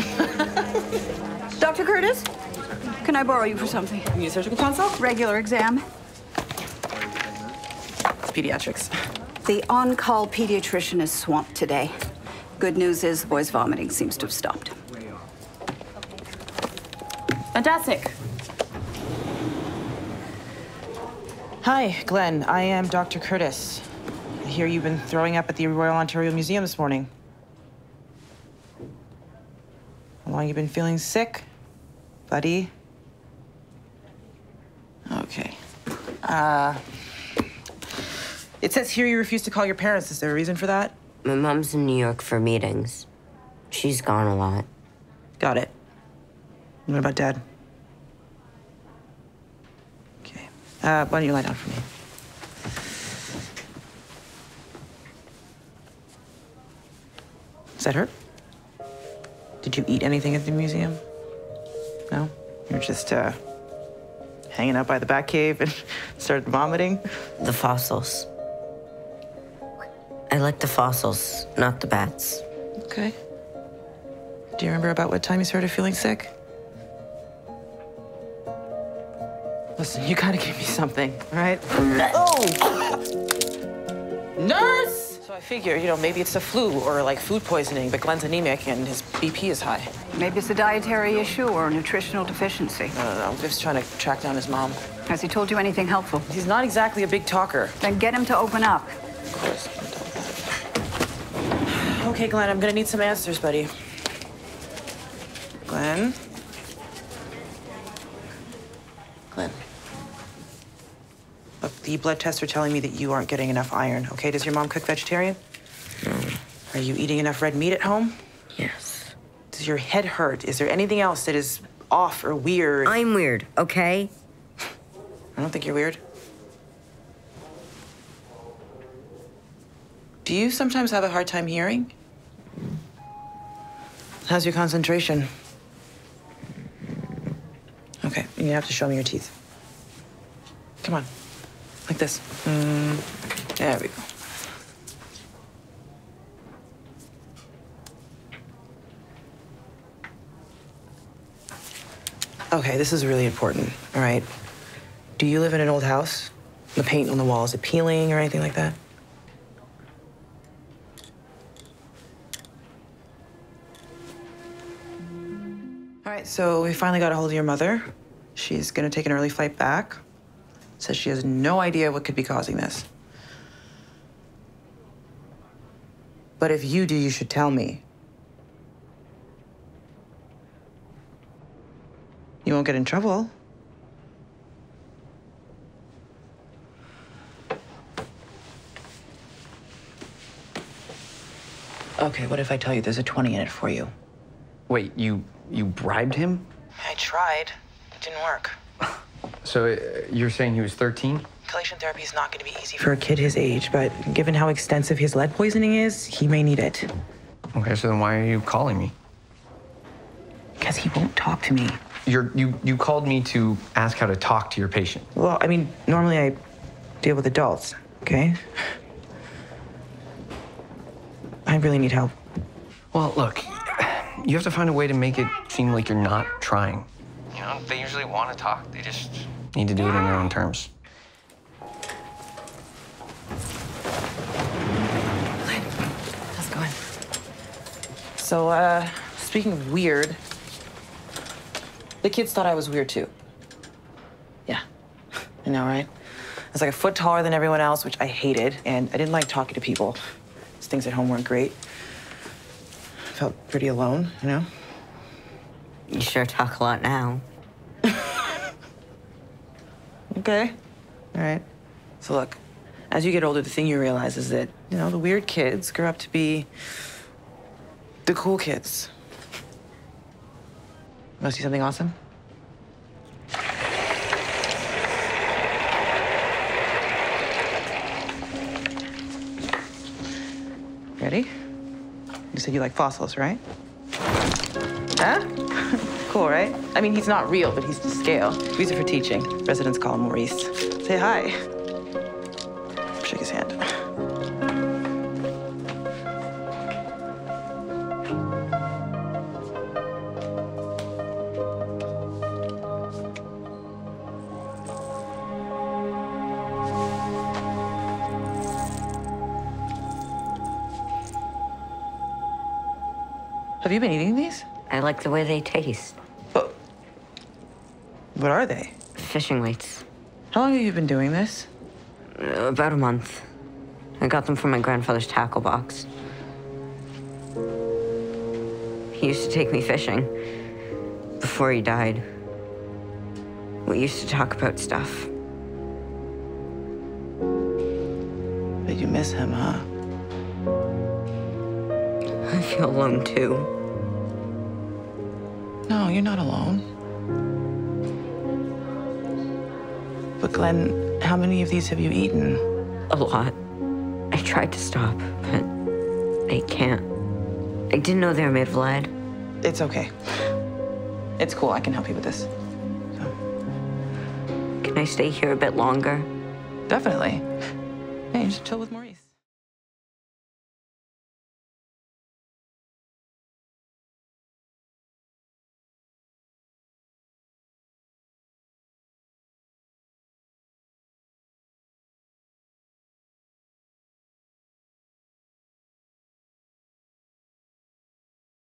Dr. Curtis, can I borrow you for something? You need a surgical consult? Regular exam. It's pediatrics. The on-call pediatrician is swamped today. Good news is the boy's vomiting seems to have stopped. Fantastic. Hi, Glenn. I am Dr. Curtis. I hear you've been throwing up at the Royal Ontario Museum this morning. How long you been feeling sick, buddy? Okay. Uh, it says here you refuse to call your parents. Is there a reason for that? My mom's in New York for meetings. She's gone a lot. Got it. What about Dad? Okay. Uh, why don't you lie down for me? Does that hurt? Did you eat anything at the museum? No? You're just, uh, hanging out by the bat cave and started vomiting? The fossils. I like the fossils, not the bats. Okay. Do you remember about what time you started feeling sick? Listen, you gotta give me something, all right? Oh! Nurse! So I figure, you know, maybe it's the flu or like food poisoning, but Glenn's anemic and his BP is high. Maybe it's a dietary issue or a nutritional deficiency. I don't know. Viv's trying to track down his mom. Has he told you anything helpful? He's not exactly a big talker. Then get him to open up. Of course. Okay, Glenn, I'm gonna need some answers, buddy. Glenn? Glenn. Look, the blood tests are telling me that you aren't getting enough iron, okay? Does your mom cook vegetarian? No. Are you eating enough red meat at home? Yes. Does your head hurt? Is there anything else that is off or weird? I'm weird, okay? I don't think you're weird. Do you sometimes have a hard time hearing? How's your concentration? Okay, you have to show me your teeth. Come on. Like this. Mm, there we go. Okay, this is really important, all right? Do you live in an old house? The paint on the wall, is peeling or anything like that? All right, so we finally got a hold of your mother. She's gonna take an early flight back. Says she has no idea what could be causing this. But if you do, you should tell me. You won't get in trouble. Okay, what if I tell you there's a 20 in it for you? Wait, you you bribed him? I tried. It didn't work. So uh, you're saying he was 13? Chelation therapy is not going to be easy for a kid his age, but given how extensive his lead poisoning is, he may need it. Okay, so then why are you calling me? Because he won't talk to me. You're you you called me to ask how to talk to your patient. Well, I mean, normally I deal with adults, okay? I really need help. Well, look, you have to find a way to make it seem like you're not trying. You know, they usually want to talk. They just need to do it in their own terms. How's it going? So, uh, speaking of weird, the kids thought I was weird too. Yeah, I know, right? I was like a foot taller than everyone else, which I hated, and I didn't like talking to people. These things at home weren't great. I felt pretty alone, you know? You sure talk a lot now. Okay. All right. So look, as you get older, the thing you realize is that, you know, the weird kids grow up to be the cool kids. Want to see something awesome? Ready? You said you like fossils, right? Huh? cool, right? I mean, he's not real, but he's to scale. We use it for teaching. Residents call him Maurice. Say hi. Shake his hand. Have you been eating these? I like the way they taste. But what are they? Fishing weights. How long have you been doing this? Uh, About a month. I got them from my grandfather's tackle box. He used to take me fishing before he died. We used to talk about stuff. But you miss him, huh? I feel alone too. No, you're not alone. But Glenn, how many of these have you eaten? A lot. I tried to stop, but I can't. I didn't know they were made of lead. It's okay. It's cool. I can help you with this. Can I stay here a bit longer? Definitely. Hey, just chill with Maurice.